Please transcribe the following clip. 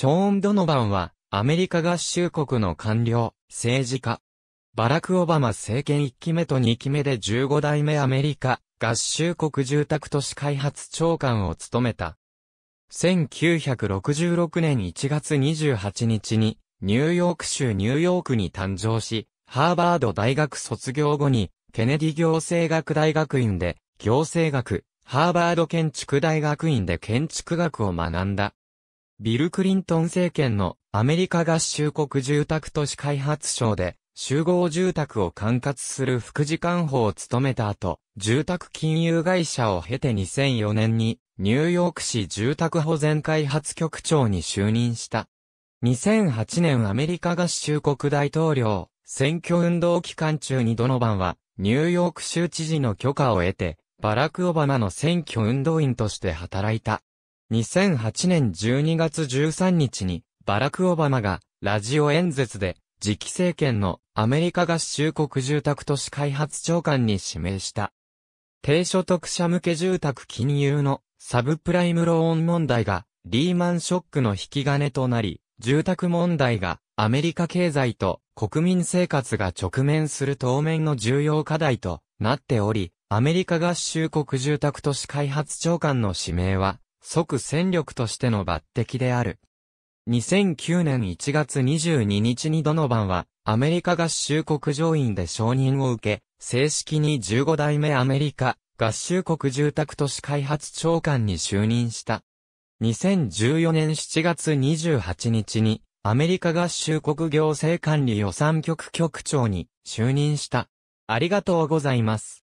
ショーン・ドノバンは、アメリカ合衆国の官僚、政治家。バラク・オバマ政権1期目と2期目で15代目アメリカ合衆国住宅都市開発長官を務めた。1966年1月28日にニューヨーク州ニューヨークに誕生し、ハーバード大学卒業後にケネディ行政学大学院で行政学、ハーバード建築大学院で建築学を学んだ。ビル・クリントン政権のアメリカ合衆国住宅都市開発省で集合住宅を管轄する副次官補を務めた後、住宅金融会社を経て2004年にニューヨーク市住宅保全開発局長に就任した。2008年アメリカ合衆国大統領選挙運動期間中にドノバンはニューヨーク州知事の許可を得て、バラク・オバマの選挙運動員として働いた。2008年12月13日に、バラク・オバマが、ラジオ演説で、次期政権のアメリカ合衆国住宅都市開発長官に指名した。低所得者向け住宅金融のサブプライムローン問題がリーマンショックの引き金となり、住宅問題がアメリカ経済と国民生活が直面する当面の重要課題となっており、アメリカ合衆国住宅都市開発長官の指名は即戦力としての抜擢である。2009年1月22日にドノバンは、アメリカ合衆国上院で承認を受け、正式に15代目アメリカ合衆国住宅都市開発長官に就任した。2014年7月28日に、アメリカ合衆国行政管理予算局局長に就任した。ありがとうございます。